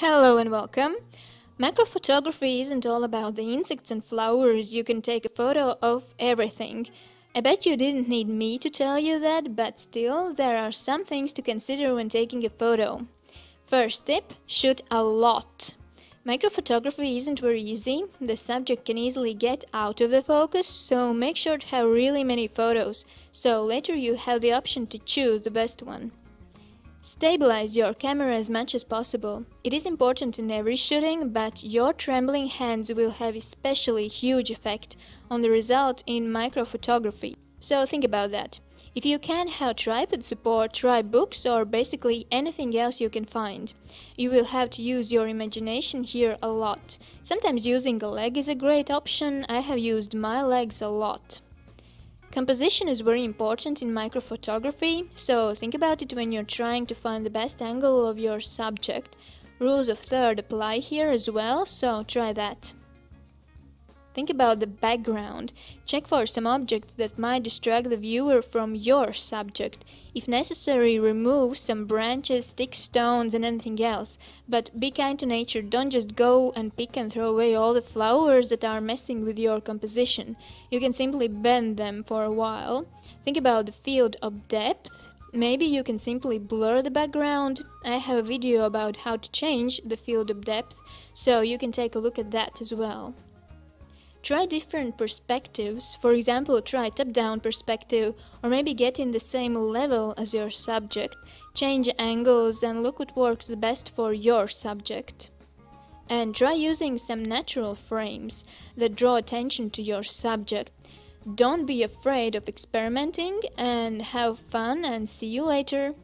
Hello and welcome. Macrophotography isn't all about the insects and flowers, you can take a photo of everything. I bet you didn't need me to tell you that, but still, there are some things to consider when taking a photo. First tip, shoot a lot. Microphotography isn't very easy, the subject can easily get out of the focus, so make sure to have really many photos, so later you have the option to choose the best one. Stabilize your camera as much as possible. It is important in every shooting, but your trembling hands will have especially huge effect on the result in microphotography. So think about that. If you can't have tripod support, try books or basically anything else you can find. You will have to use your imagination here a lot. Sometimes using a leg is a great option, I have used my legs a lot. Composition is very important in microphotography, so think about it when you're trying to find the best angle of your subject. Rules of third apply here as well, so try that. Think about the background. Check for some objects that might distract the viewer from your subject. If necessary, remove some branches, sticks, stones and anything else. But be kind to nature, don't just go and pick and throw away all the flowers that are messing with your composition. You can simply bend them for a while. Think about the field of depth. Maybe you can simply blur the background. I have a video about how to change the field of depth, so you can take a look at that as well. Try different perspectives, for example, try top-down perspective or maybe get in the same level as your subject. Change angles and look what works the best for your subject. And try using some natural frames that draw attention to your subject. Don't be afraid of experimenting and have fun and see you later.